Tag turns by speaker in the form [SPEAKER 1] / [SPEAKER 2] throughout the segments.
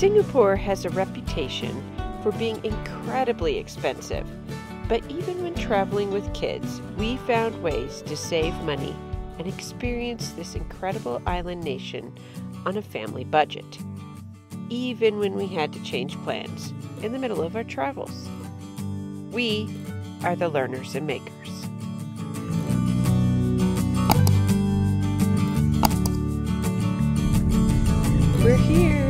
[SPEAKER 1] Singapore has a reputation for being incredibly expensive, but even when traveling with kids, we found ways to save money and experience this incredible island nation on a family budget, even when we had to change plans in the middle of our travels. We are the learners and makers. We're here.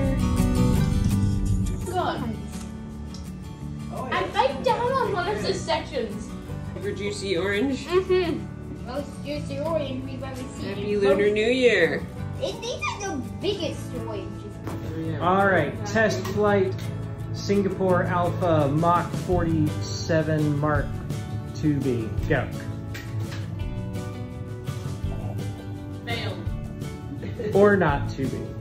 [SPEAKER 1] Super juicy orange.
[SPEAKER 2] Mm-hmm. Most juicy orange we've ever seen.
[SPEAKER 1] Happy Lunar New Year.
[SPEAKER 2] It, these are the biggest oranges.
[SPEAKER 3] All right, test flight Singapore Alpha Mach 47 Mark 2B. Go.
[SPEAKER 2] Fail.
[SPEAKER 3] Or not 2B.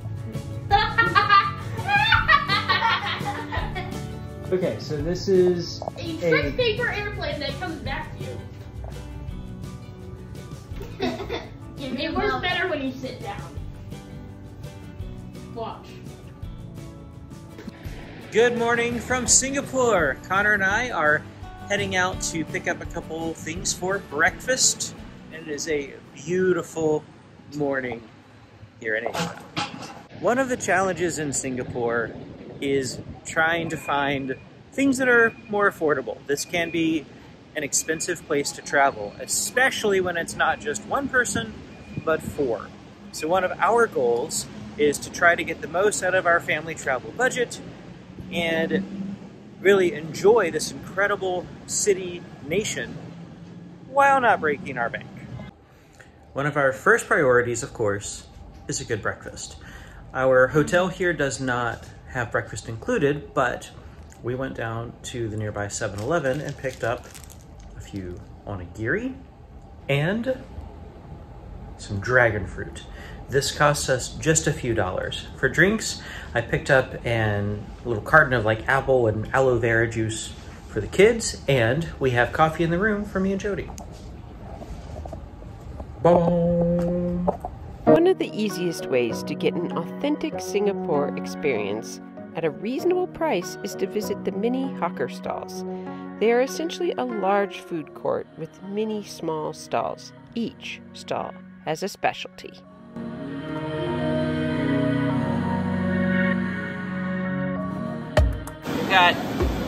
[SPEAKER 3] Okay, so this is
[SPEAKER 2] a
[SPEAKER 3] a
[SPEAKER 2] paper airplane that comes back to you. it works better when you sit down. Watch.
[SPEAKER 4] Good morning from Singapore. Connor and I are heading out to pick up a couple things for breakfast. And it is a beautiful morning here in Asia. One of the challenges in Singapore is trying to find things that are more affordable. This can be an expensive place to travel, especially when it's not just one person, but four. So one of our goals is to try to get the most out of our family travel budget and really enjoy this incredible city nation while not breaking our bank. One of our first priorities, of course, is a good breakfast. Our hotel here does not have breakfast included, but we went down to the nearby 7-Eleven and picked up a few onigiri and some dragon fruit. This cost us just a few dollars. For drinks, I picked up an, a little carton of like apple and aloe vera juice for the kids, and we have coffee in the room for me and Jodie. Boom.
[SPEAKER 1] One of the easiest ways to get an authentic Singapore experience at a reasonable price is to visit the mini hawker stalls. They are essentially a large food court with many small stalls. Each stall has a specialty. We've got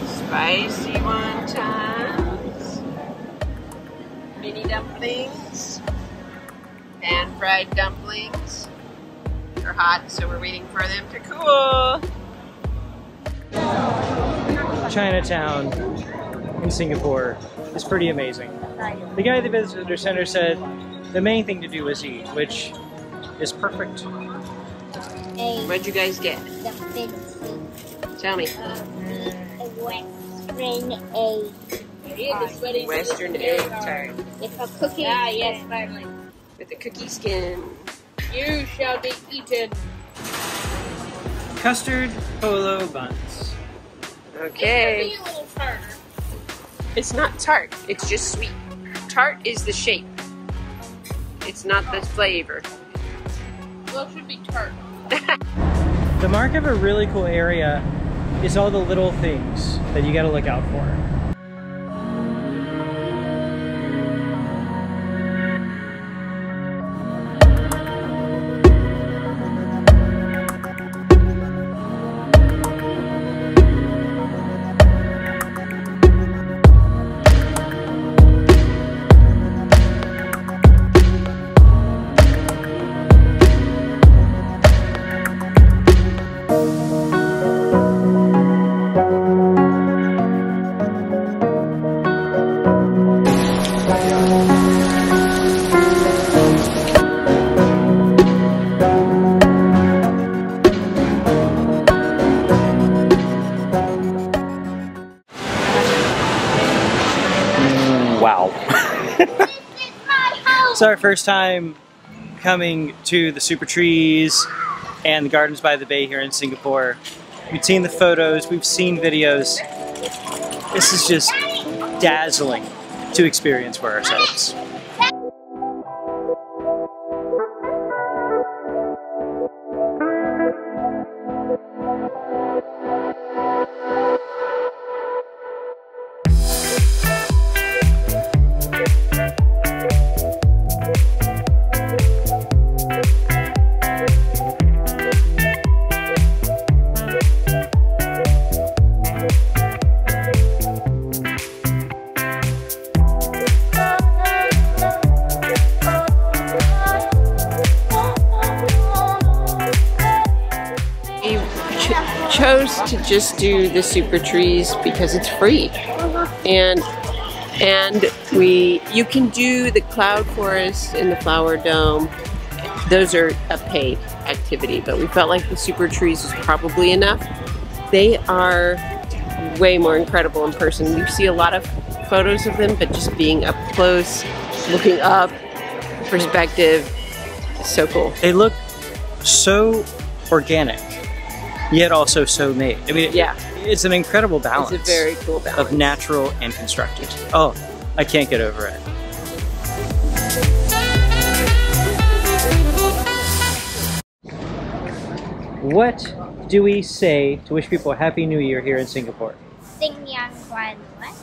[SPEAKER 1] spicy wontons, mini dumplings, pan fried dumplings. They're hot, so we're waiting for them to cool.
[SPEAKER 3] Chinatown in Singapore is pretty amazing. The guy at the visitor center said the main thing to do is eat, which is perfect.
[SPEAKER 1] What'd you guys get?
[SPEAKER 2] The fancy.
[SPEAKER 1] Tell me.
[SPEAKER 2] Western egg.
[SPEAKER 1] Western egg tart
[SPEAKER 2] It's a cookie. Ah, yes, finally.
[SPEAKER 1] with the cookie skin.
[SPEAKER 2] You shall be eaten.
[SPEAKER 3] Custard polo buns.
[SPEAKER 1] Okay.
[SPEAKER 2] It's a little tartar.
[SPEAKER 1] It's not tart, it's just sweet. Tart is the shape. It's not the flavor.
[SPEAKER 2] Well, it should be tart.
[SPEAKER 3] The mark of a really cool area is all the little things that you gotta look out for. It's our first time coming to the Super Trees and the Gardens by the Bay here in Singapore. We've seen the photos, we've seen videos. This is just dazzling to experience for ourselves.
[SPEAKER 1] Chose to just do the super trees because it's free, and and we you can do the cloud forest and the flower dome. Those are a paid activity, but we felt like the super trees was probably enough. They are way more incredible in person. You see a lot of photos of them, but just being up close, looking up, perspective, so cool.
[SPEAKER 4] They look so organic, yet also so made. I mean,
[SPEAKER 1] Yeah,
[SPEAKER 4] it's an incredible balance
[SPEAKER 1] it's a very cool balance.
[SPEAKER 4] of natural and constructed. Oh, I can't get over it. What do we say to wish people a happy new year here in Singapore?
[SPEAKER 3] Sing Yang Guan What?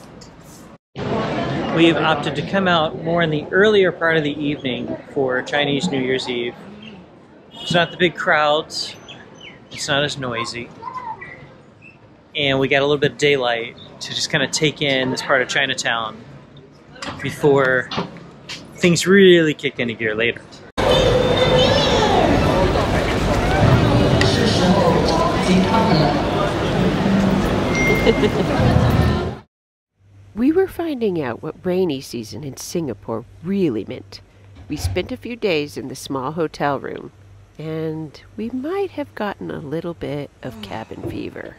[SPEAKER 4] We've opted to come out more in the earlier part of the evening for Chinese New Year's Eve. It's not the big crowds, it's not as noisy, and we got a little bit of daylight to just kind of take in this part of Chinatown before things really kick into gear later.
[SPEAKER 1] We were finding out what rainy season in Singapore really meant. We spent a few days in the small hotel room, and we might have gotten a little bit of mm. cabin fever.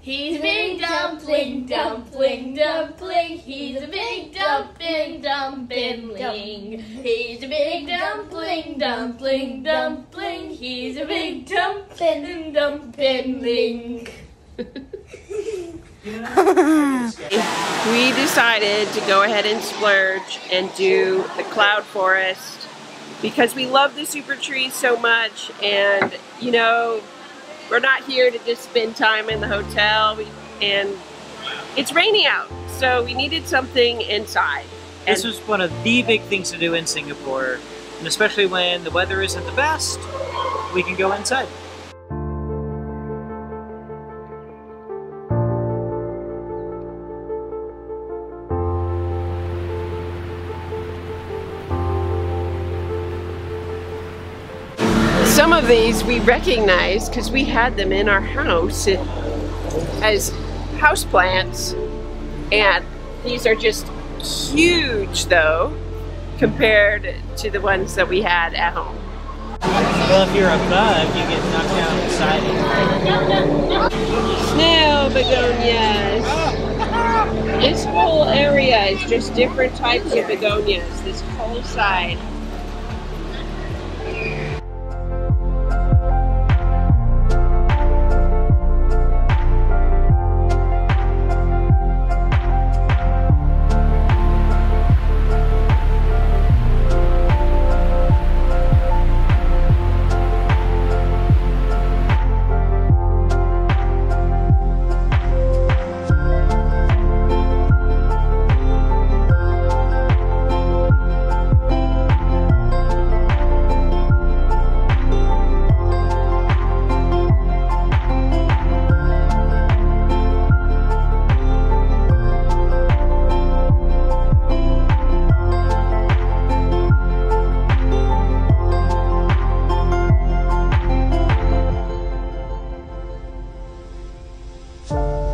[SPEAKER 2] He's a big dumpling, dumpling, dumpling. He's a big dumpling, dumpling. He's a big dumpling, dumpling, dumpling. He's a big dumpling, dumpling.
[SPEAKER 1] We decided to go ahead and splurge and do the cloud forest because we love the super trees so much and you know we're not here to just spend time in the hotel we, and it's rainy out so we needed something inside
[SPEAKER 4] This
[SPEAKER 1] And-
[SPEAKER 4] was one of the big things to do in Singapore, and especially when the weather isn't the best, we can go inside.
[SPEAKER 1] Some of these we recognize because we had them in our house as house plants, and these are just huge though compared to the ones that we had at home.
[SPEAKER 4] Well, if you're a bug, you get knocked down the side.
[SPEAKER 1] Snail begonias. This whole area is just different types of begonias. This whole side. Música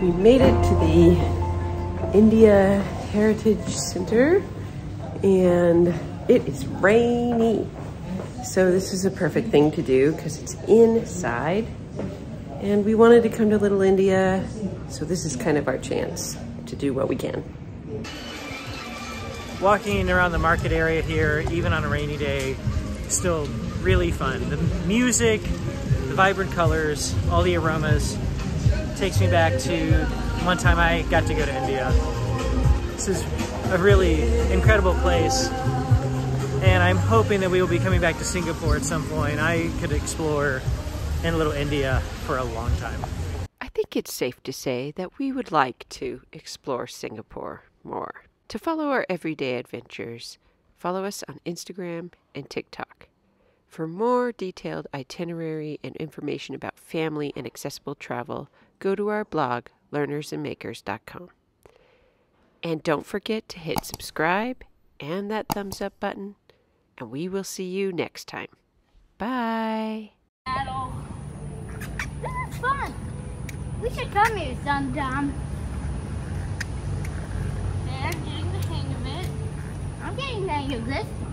[SPEAKER 1] We made it to the India Heritage Center and it is rainy. So this is a perfect thing to do because it's inside and we wanted to come to Little India. So this is kind of our chance to do what we can.
[SPEAKER 4] Walking around the market area here, even on a rainy day, still really fun. The music, the vibrant colors, all the aromas, takes me back to one time I got to go to India. This is a really incredible place and I'm hoping that we will be coming back to Singapore at some point. I could explore in Little India for a long time.
[SPEAKER 1] I think it's safe to say that we would like to explore Singapore more. To follow our everyday adventures, follow us on Instagram and TikTok. For more detailed itinerary and information about family and accessible travel, go to our blog, learnersandmakers.com. And don't forget to hit subscribe and that thumbs up button, and we will see you next time. Bye.
[SPEAKER 2] This is fun. We should come here sometime. Yeah, I'm getting the hang of it. I'm getting the hang of this.